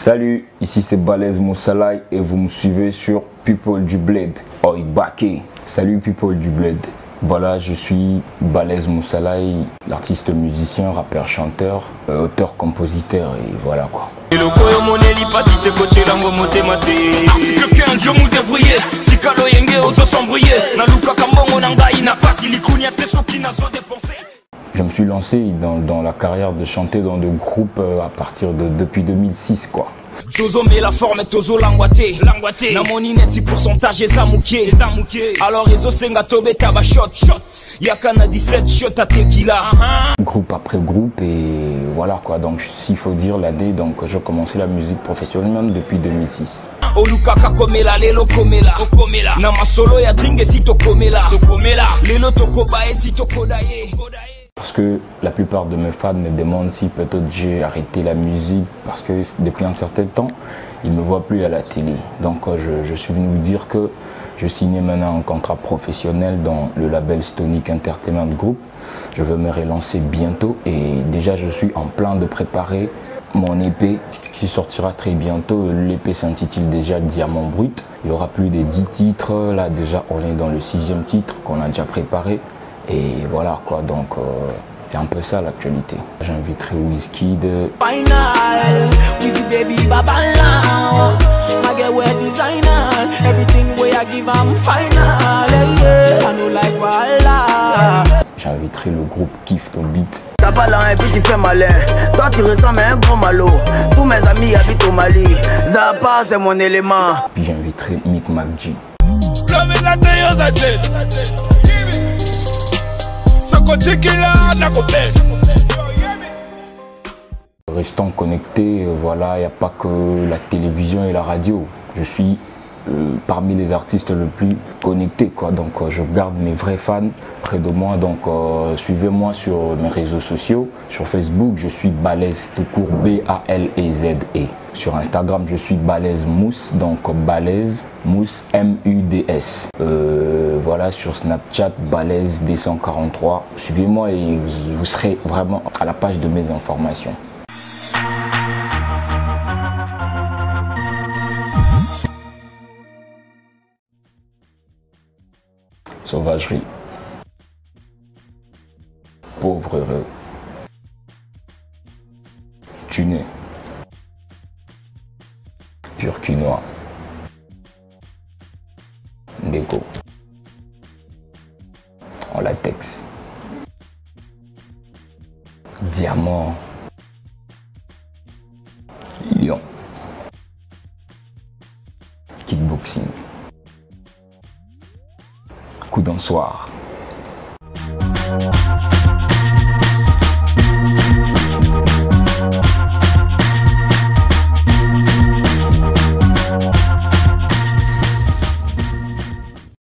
Salut, ici c'est Balèze Moussalai et vous me suivez sur People du Bled. Oi Baké. Salut People du Bled. Voilà, je suis Balèze Moussalai, l'artiste musicien, rappeur, chanteur, euh, auteur, compositeur et voilà quoi. Eloko oyo moneli mpasi te kotyelango motema te article 15 yo mudebrouye tikalo yenge ozosembrouye nalukaka mbongo na ngai na pasi likunia te soki nazodepense Je me suis lancé dans, dans la carrière de chanter dans de groupes euh, à partir de depuis 2006 quoi. tozomela forme tozolangwa te langwa te namoni neti pourcentage eza moke eza moke alors ezosenga tobeta bashot shot. Yaka na 17 shot atekila Groupe après groupe et voilà quoi. Donc s'il faut dire l'année, donc j'ai commencé la musique professionnellement depuis 2006. olukaka komela lelo komela. Okomela na masolo ya dringe esi tokomela tokomela lelo tokoba eti tokoda ye Parce que la plupart de mes fans me demandent si peut-être j'ai arrêté la musique parce que depuis un certain temps, ils ne me voient plus à la télé. Donc euh, je, suis venu vous dire que je signais maintenant un contrat professionnel dans le label Stonic Entertainment Group. Je veux me relancer bientôt et déjà je suis en plein de préparer mon EP qui sortira très bientôt. L'EP s'intitule déjà Diamant Brut. Il y aura plus de 10 titres. Là déjà on est dans le sixième titre qu'on a déjà préparé. Et voilà quoi, donc euh, c'est un peu ça l'actualité. J'inviterai Whisky de. J'inviterai le groupe Kiff Ton Beat. T'as pas là et puis tu fais malin. Toi tu ressembles à un gros malo. Tous mes amis habitent au Mali. Zappa c'est mon élément. Puis j'inviterai Mick McG. Restons connectés, euh, voilà, il n'y a pas que la télévision et la radio. Je suis parmi les artistes le plus connectés, quoi. Donc euh, je garde mes vrais fans près de moi. Donc euh, suivez-moi sur mes réseaux sociaux. Sur Facebook, je suis Balèze tout court B-A-L-E-Z-E. Sur Instagram, je suis Balèze Mousse, donc Balèze Mousse M-U-D-S. Euh, voilà, sur Snapchat, Balèze D143. Suivez-moi et vous serez vraiment à la page de mes informations. Sauvagerie. Pauvre heureux. Tuné. Pur quinoa. Déco. En latex. Diamant. Lion. Kickboxing bonsoir.